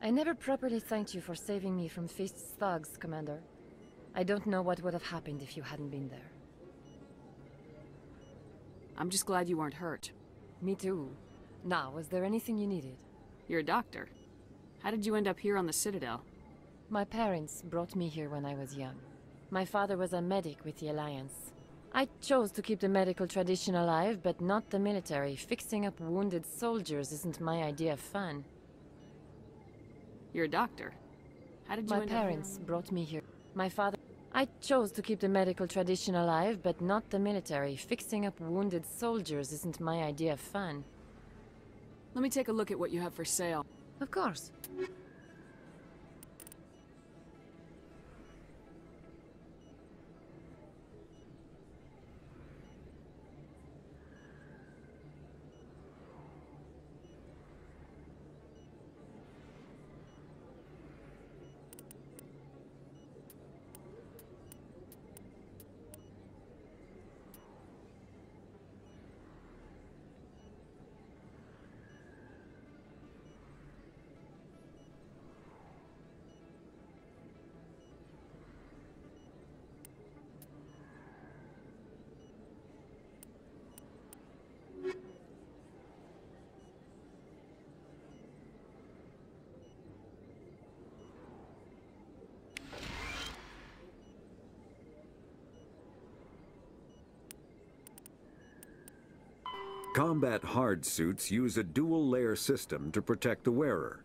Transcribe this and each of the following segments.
I never properly thanked you for saving me from Fist's thugs, Commander. I don't know what would have happened if you hadn't been there. I'm just glad you weren't hurt. Me too. Now, was there anything you needed? You're a doctor. How did you end up here on the Citadel? My parents brought me here when I was young. My father was a medic with the Alliance. I chose to keep the medical tradition alive, but not the military. Fixing up wounded soldiers isn't my idea of fun. You're a doctor. How did you My parents brought me here. My father... I chose to keep the medical tradition alive, but not the military. Fixing up wounded soldiers isn't my idea of fun. Let me take a look at what you have for sale. Of course. Combat hard suits use a dual layer system to protect the wearer.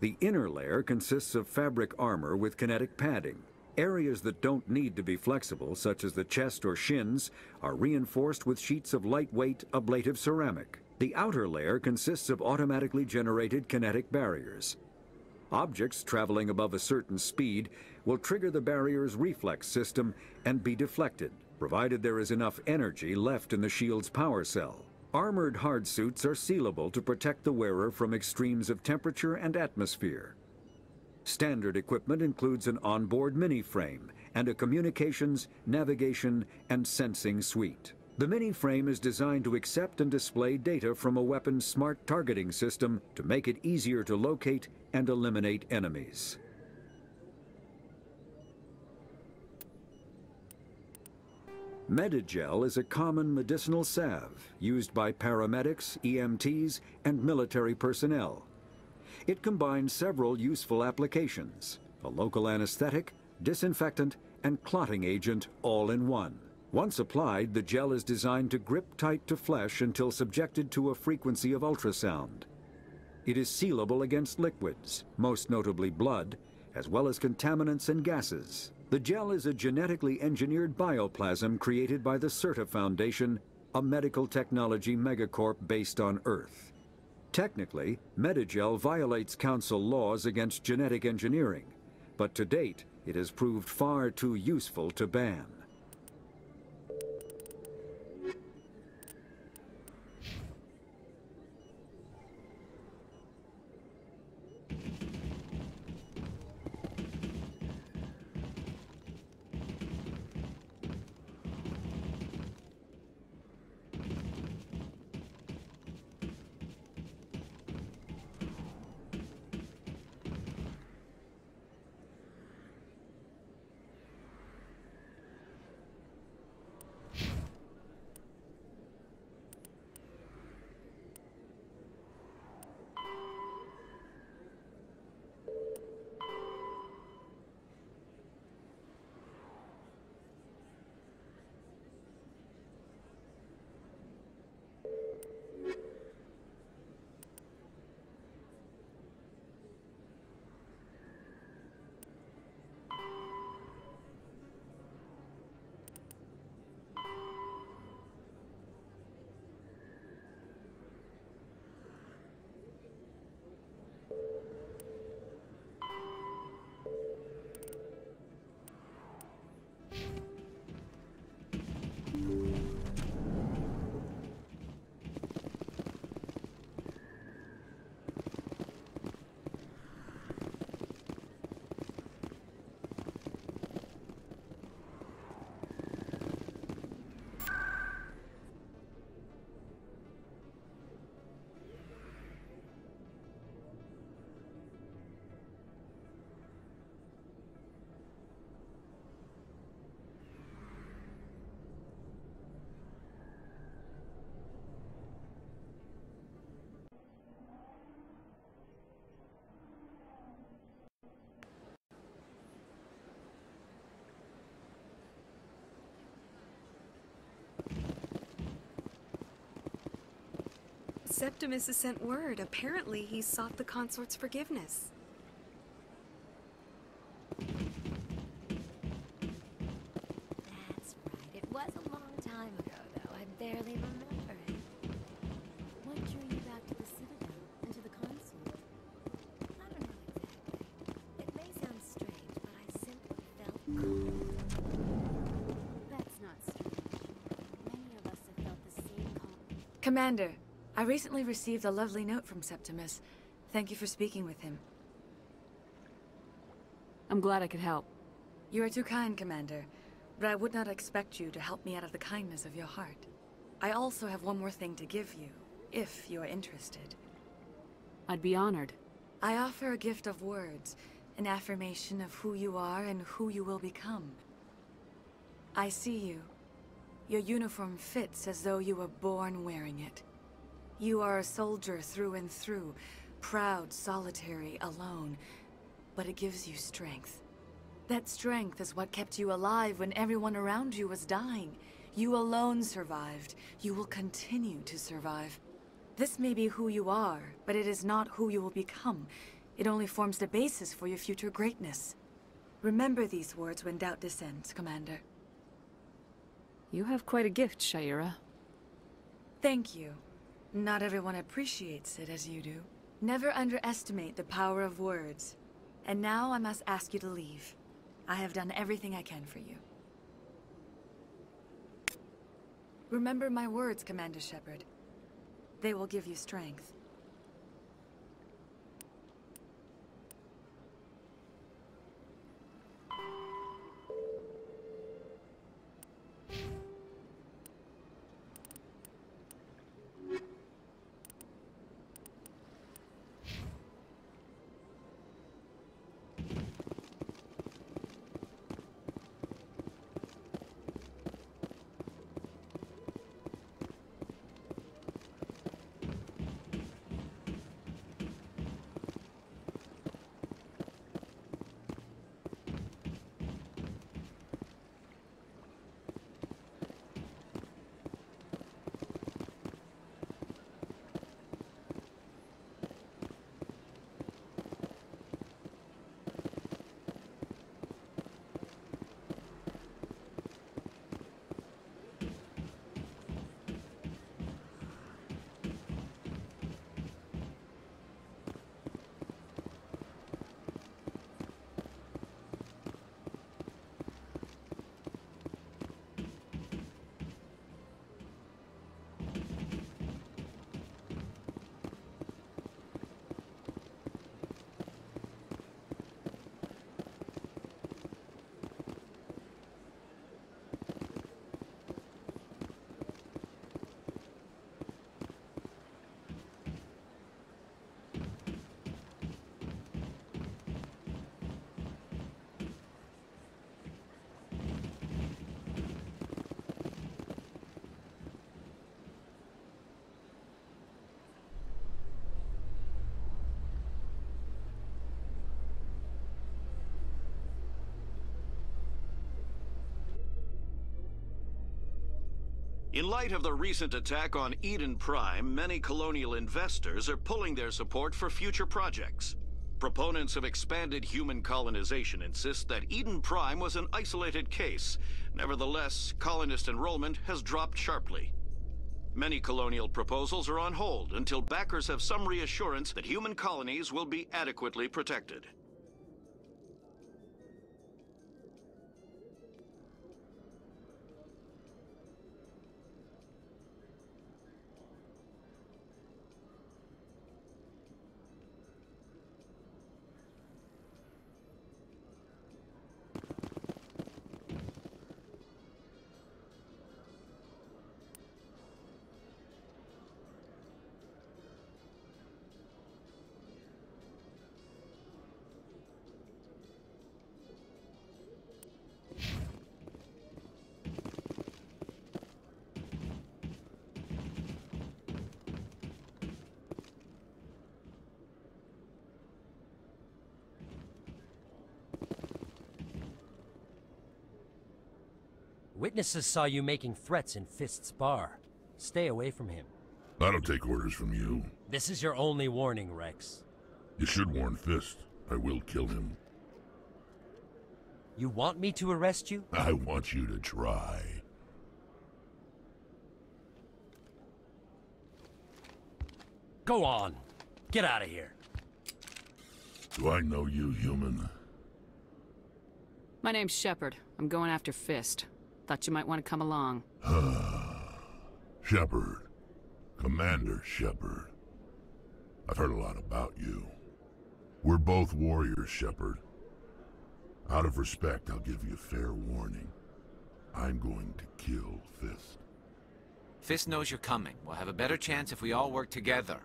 The inner layer consists of fabric armor with kinetic padding. Areas that don't need to be flexible, such as the chest or shins, are reinforced with sheets of lightweight ablative ceramic. The outer layer consists of automatically generated kinetic barriers. Objects traveling above a certain speed will trigger the barrier's reflex system and be deflected, provided there is enough energy left in the shield's power cell. Armored hard suits are sealable to protect the wearer from extremes of temperature and atmosphere. Standard equipment includes an onboard mini-frame and a communications, navigation, and sensing suite. The mini-frame is designed to accept and display data from a weapon's smart targeting system to make it easier to locate and eliminate enemies. Medigel is a common medicinal salve used by paramedics, EMTs, and military personnel. It combines several useful applications, a local anesthetic, disinfectant, and clotting agent all in one. Once applied, the gel is designed to grip tight to flesh until subjected to a frequency of ultrasound. It is sealable against liquids, most notably blood, as well as contaminants and gases. The gel is a genetically engineered bioplasm created by the Sirta Foundation, a medical technology megacorp based on Earth. Technically, Medigel violates Council laws against genetic engineering, but to date, it has proved far too useful to ban. Septimus has sent word. Apparently, he sought the consort's forgiveness. That's right. It was a long time ago, though. I barely remember it. What drew you back to the Citadel and to the consort? I don't know exactly. It may sound strange, but I simply felt cold. That's not strange. Many of us have felt the same cold. Commander, I recently received a lovely note from Septimus. Thank you for speaking with him. I'm glad I could help. You are too kind, Commander, but I would not expect you to help me out of the kindness of your heart. I also have one more thing to give you, if you are interested. I'd be honored. I offer a gift of words, an affirmation of who you are and who you will become. I see you. Your uniform fits as though you were born wearing it. You are a soldier through and through, proud, solitary, alone, but it gives you strength. That strength is what kept you alive when everyone around you was dying. You alone survived. You will continue to survive. This may be who you are, but it is not who you will become. It only forms the basis for your future greatness. Remember these words when doubt descends, Commander. You have quite a gift, Sha'ira. Thank you. Not everyone appreciates it as you do. Never underestimate the power of words. And now I must ask you to leave. I have done everything I can for you. Remember my words, Commander Shepard. They will give you strength. In light of the recent attack on Eden Prime, many colonial investors are pulling their support for future projects. Proponents of expanded human colonization insist that Eden Prime was an isolated case. Nevertheless, colonist enrollment has dropped sharply. Many colonial proposals are on hold until backers have some reassurance that human colonies will be adequately protected. Witnesses saw you making threats in Fist's bar. Stay away from him. I don't take orders from you. This is your only warning, Wrex. You should warn Fist. I will kill him. You want me to arrest you? I want you to try. Go on. Get out of here. Do I know you, human? My name's Shepard. I'm going after Fist. Thought you might want to come along. Shepard. Commander Shepard. I've heard a lot about you. We're both warriors, Shepard. Out of respect, I'll give you a fair warning. I'm going to kill Fist. Fist knows you're coming. We'll have a better chance if we all work together.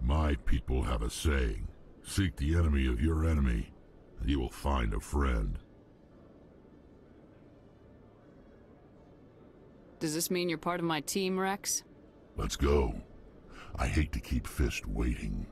My people have a saying. Seek the enemy of your enemy, and you will find a friend. Does this mean you're part of my team, Wrex? Let's go. I hate to keep Fist waiting.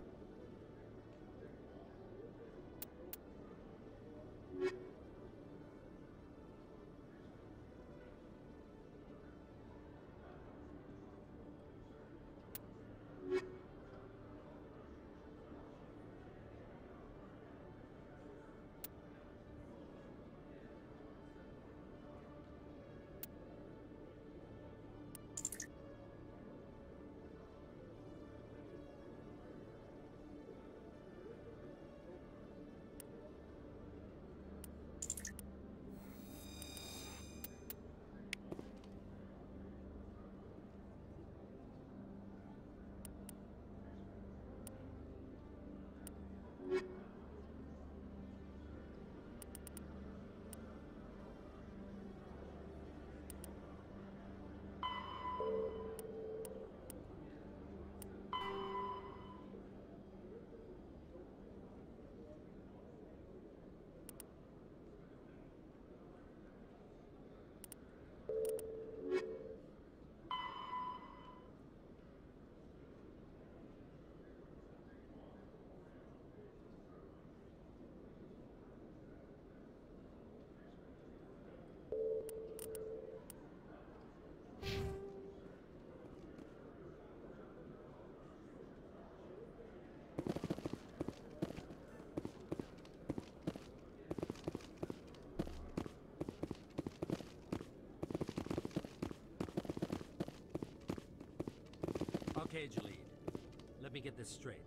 Okay, Jahleed. Let me get this straight.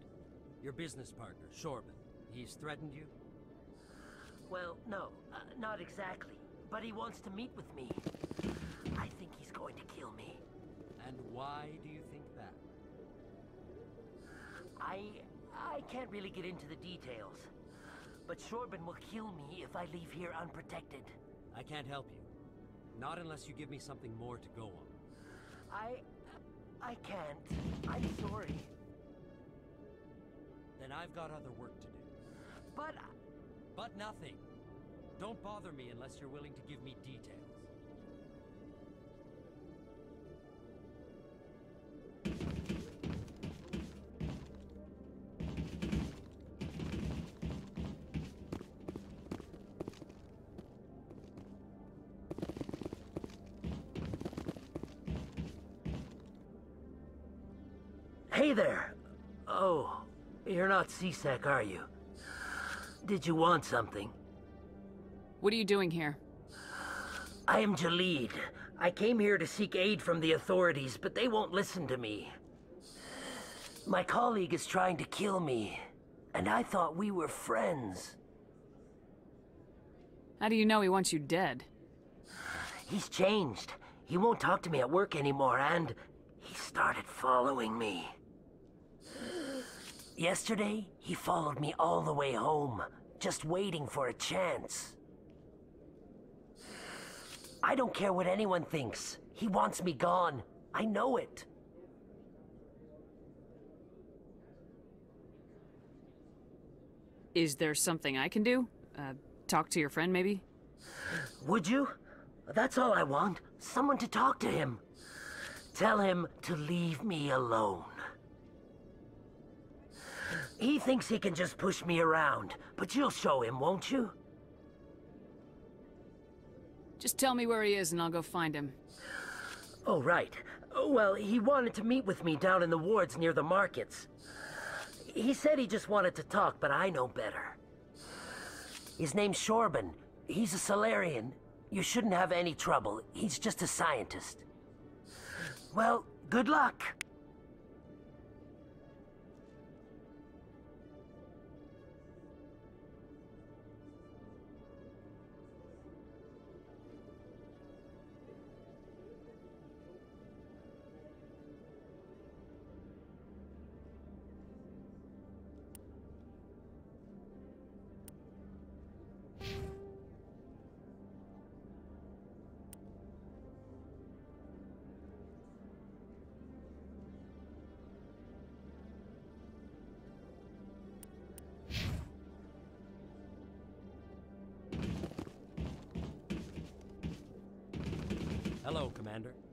Your business partner, Shorban, he's threatened you? Well, no, uh, not exactly. But he wants to meet with me. I think he's going to kill me. And why do you think that? I... I can't really get into the details. But Shorban will kill me if I leave here unprotected. I can't help you. Not unless you give me something more to go on. I... I can't. I'm sorry. Then I've got other work to do. But... But nothing. Don't bother me unless you're willing to give me details. Hey there! Oh, you're not C-Sec, are you? Did you want something? What are you doing here? I am Jahleed. I came here to seek aid from the authorities, but they won't listen to me. My colleague is trying to kill me, and I thought we were friends. How do you know he wants you dead? He's changed. He won't talk to me at work anymore, and he started following me. Yesterday, he followed me all the way home, just waiting for a chance. I don't care what anyone thinks. He wants me gone. I know it. Is there something I can do? Uh, talk to your friend, maybe? Would you? That's all I want. Someone to talk to him. Tell him to leave me alone. He thinks he can just push me around, but you'll show him, won't you? Just tell me where he is and I'll go find him. Oh, right. Well, he wanted to meet with me down in the wards near the markets. He said he just wanted to talk, but I know better. His name's Shorban. He's a Salarian. You shouldn't have any trouble. He's just a scientist. Well, good luck. Commander.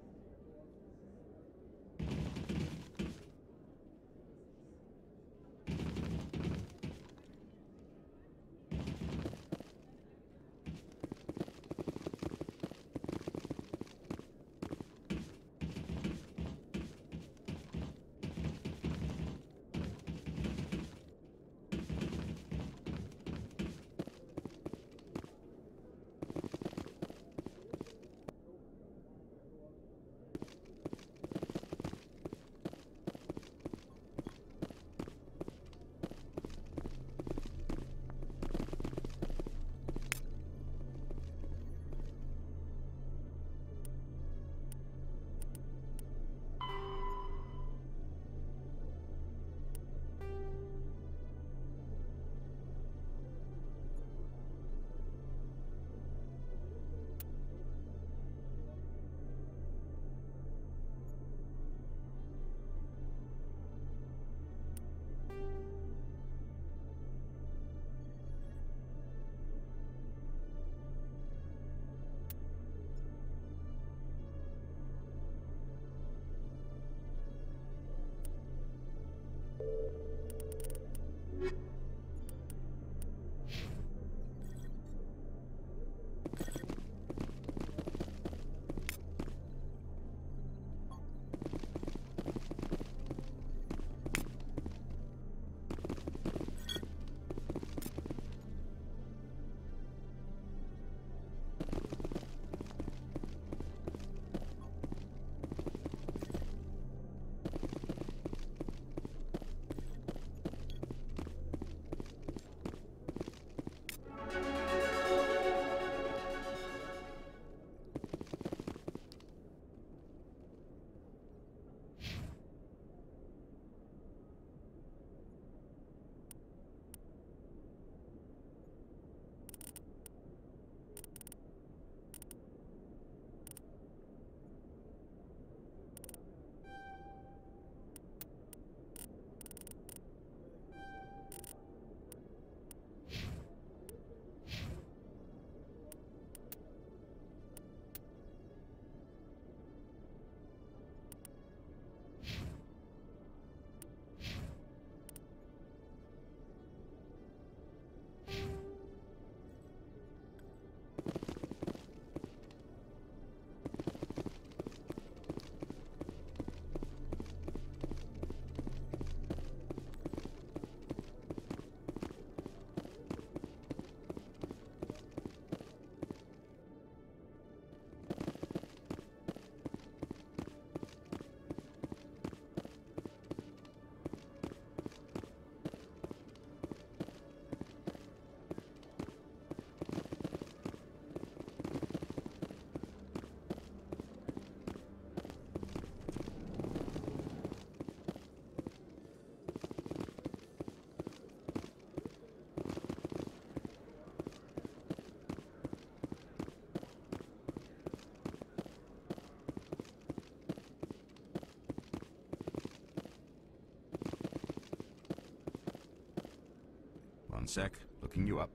Sec, looking you up.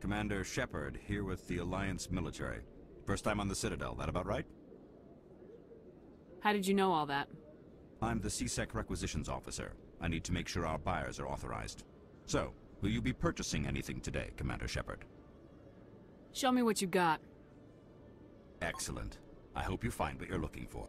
Commander Shepard, here with the Alliance military. First time on the Citadel, that about right? How did you know all that? I'm the C-Sec requisitions officer. I need to make sure our buyers are authorized. So, will you be purchasing anything today, Commander Shepard? Show me what you got. Excellent. I hope you find what you're looking for.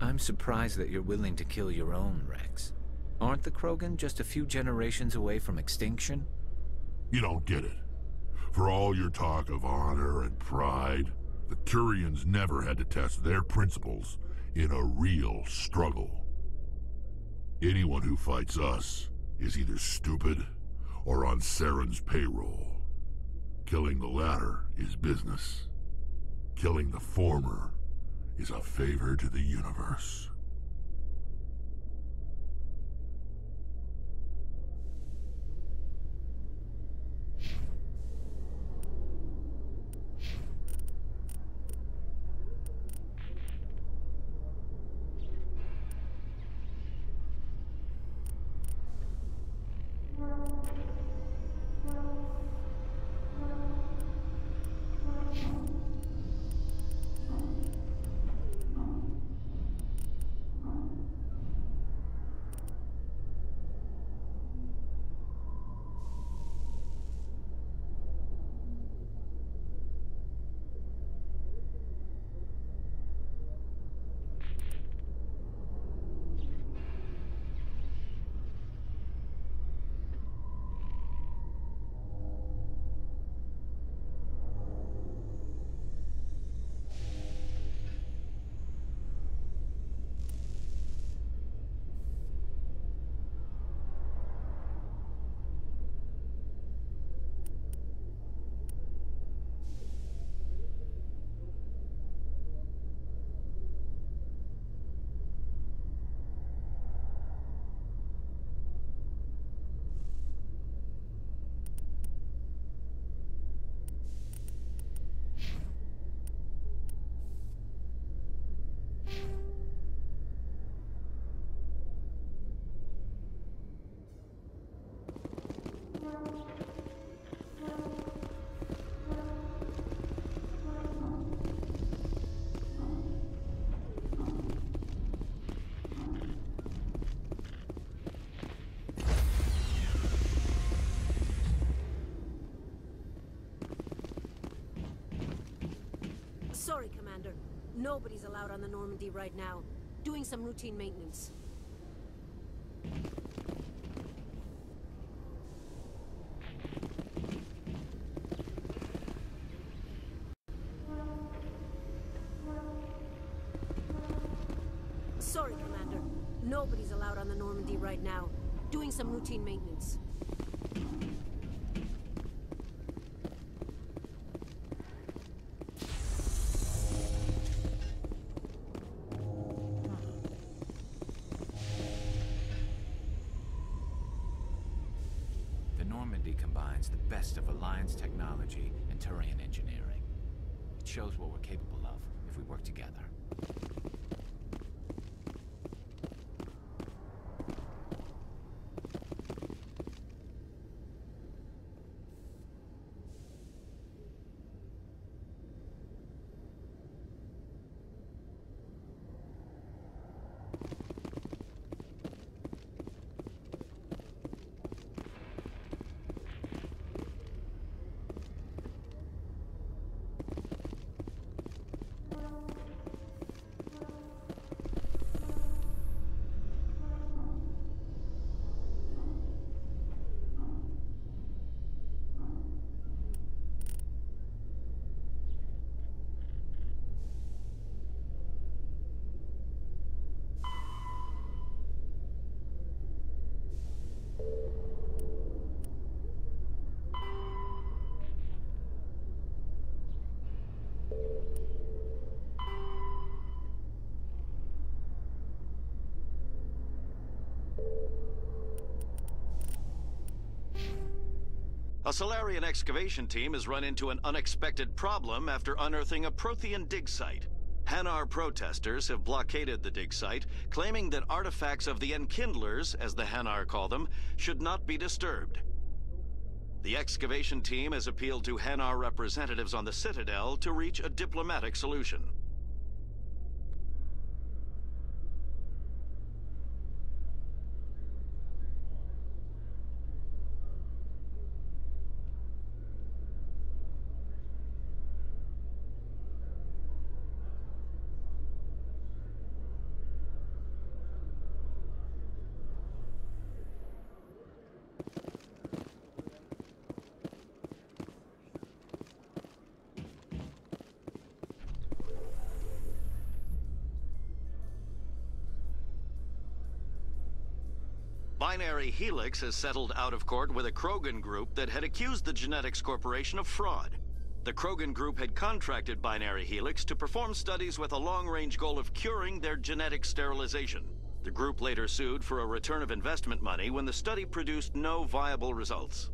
I'm surprised that you're willing to kill your own, Wrex. Aren't the Krogan just a few generations away from extinction? You don't get it. For all your talk of honor and pride, the Turians never had to test their principles in a real struggle. Anyone who fights us is either stupid or on Saren's payroll. Killing the latter is business. Killing the former is a favor to the universe. Nobody's allowed on the Normandy right now. Doing some routine maintenance. Sorry, Commander. Nobody's allowed on the Normandy right now. Doing some routine maintenance. A Salarian excavation team has run into an unexpected problem after unearthing a Prothean dig site. Hanar protesters have blockaded the dig site, claiming that artifacts of the Enkindlers, as the Hanar call them, should not be disturbed. The excavation team has appealed to Hanar representatives on the Citadel to reach a diplomatic solution. Binary Helix has settled out of court with a Krogan group that had accused the Genetics Corporation of fraud. The Krogan group had contracted Binary Helix to perform studies with a long-range goal of curing their genetic sterilization. The group later sued for a return of investment money when the study produced no viable results.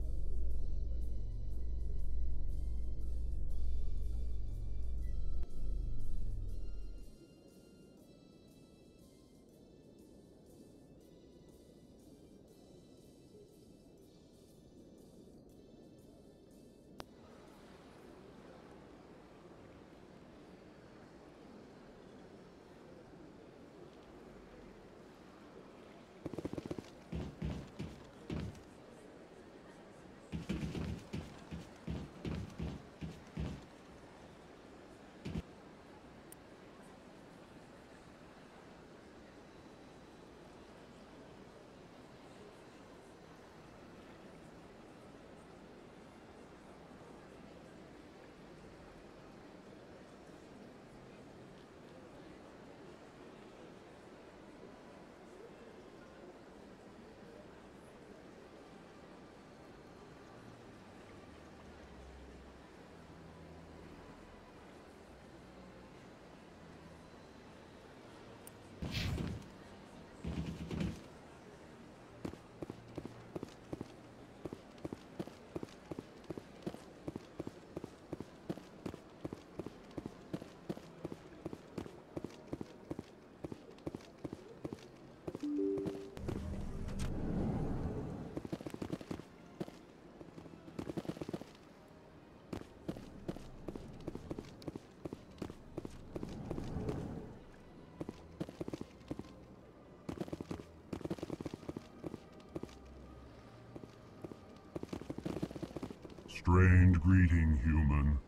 Strained greeting, human.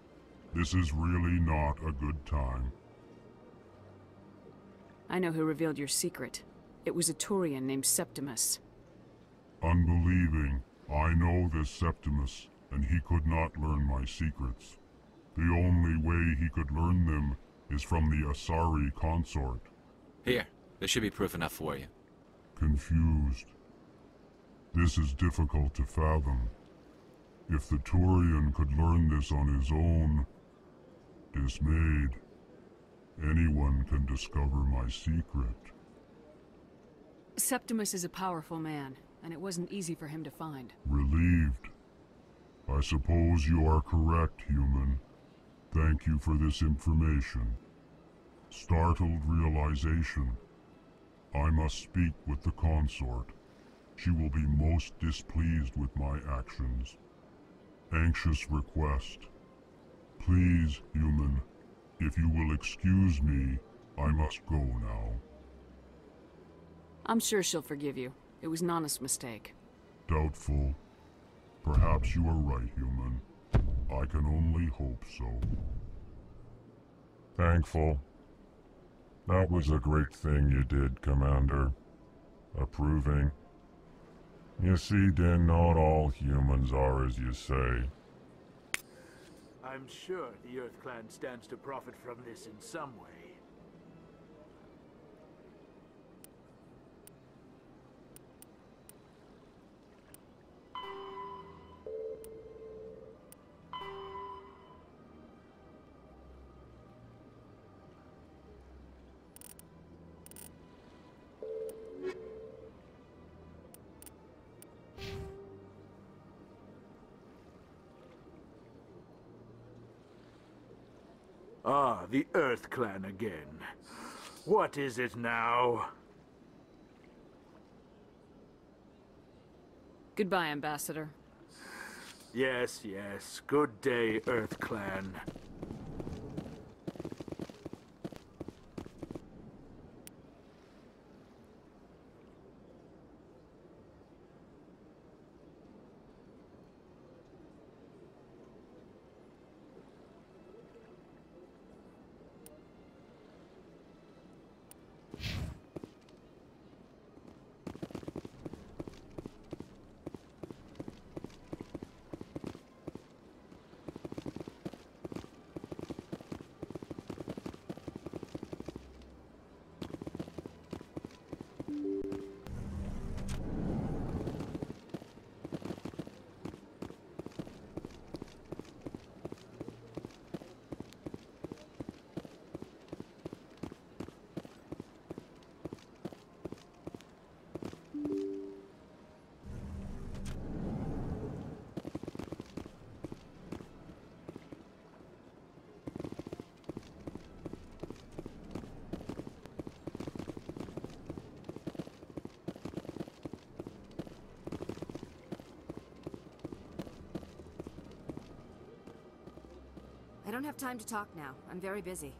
This is really not a good time. I know who revealed your secret. It was a Turian named Septimus. Unbelieving, I know this Septimus, and he could not learn my secrets. The only way he could learn them is from the Asari consort. Here, this should be proof enough for you. Confused. This is difficult to fathom. If the Turian could learn this on his own, dismayed, anyone can discover my secret. Septimus is a powerful man. and it wasn't easy for him to find. Relieved. I suppose you are correct, human. Thank you for this information. Startled realization. I must speak with the consort. She will be most displeased with my actions. Anxious request. Please, human, if you will excuse me, I must go now. I'm sure she'll forgive you. It was an honest mistake. Doubtful. Perhaps you are right, human. I can only hope so. Thankful. That was a great thing you did, Commander. Approving. You see, Din, not all humans are as you say. I'm sure the Earth Clan stands to profit from this in some way. Ah, the Earth Clan again. What is it now? Goodbye, Ambassador. Yes, yes. Good day, Earth Clan. Don't have time to talk now. I'm very busy.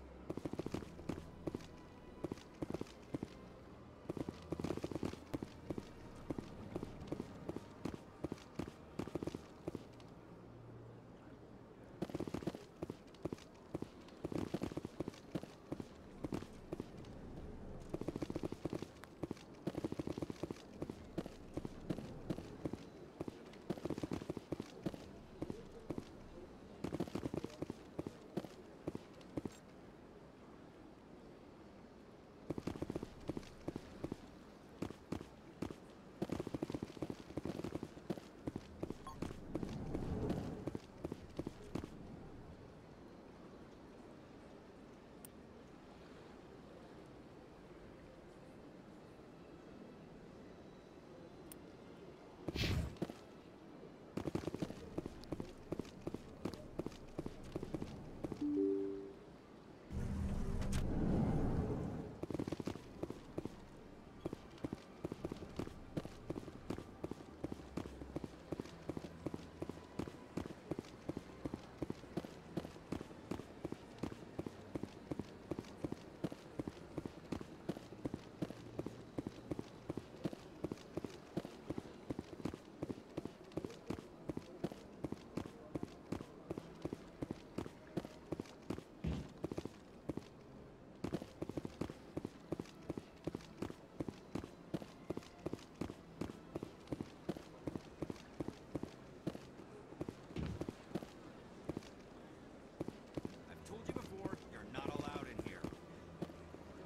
I've told you before, you're not allowed in here.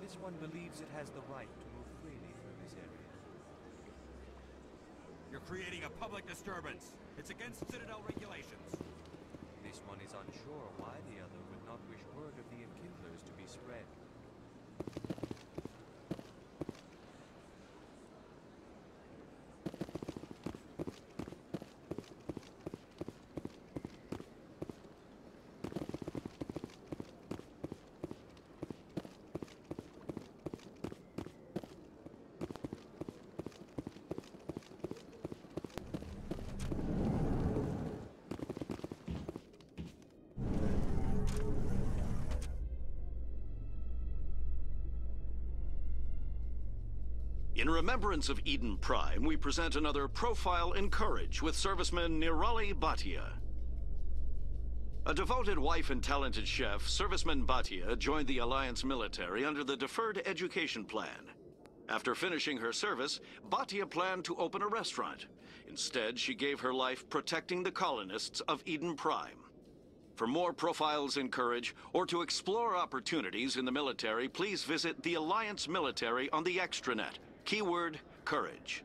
This one believes it has the right to move freely through this area. You're creating a public disturbance. It's against Citadel regulations. This one is unsure why the other would not wish word of the enkindlers to be spread. In remembrance of Eden Prime, we present another Profile in Courage with serviceman Nirali Bhatia. A devoted wife and talented chef, Serviceman Bhatia joined the Alliance military under the Deferred Education Plan. After finishing her service, Bhatia planned to open a restaurant. Instead, she gave her life protecting the colonists of Eden Prime. For more profiles in courage, or to explore opportunities in the military, please visit the Alliance Military on the extranet. Keyword, courage.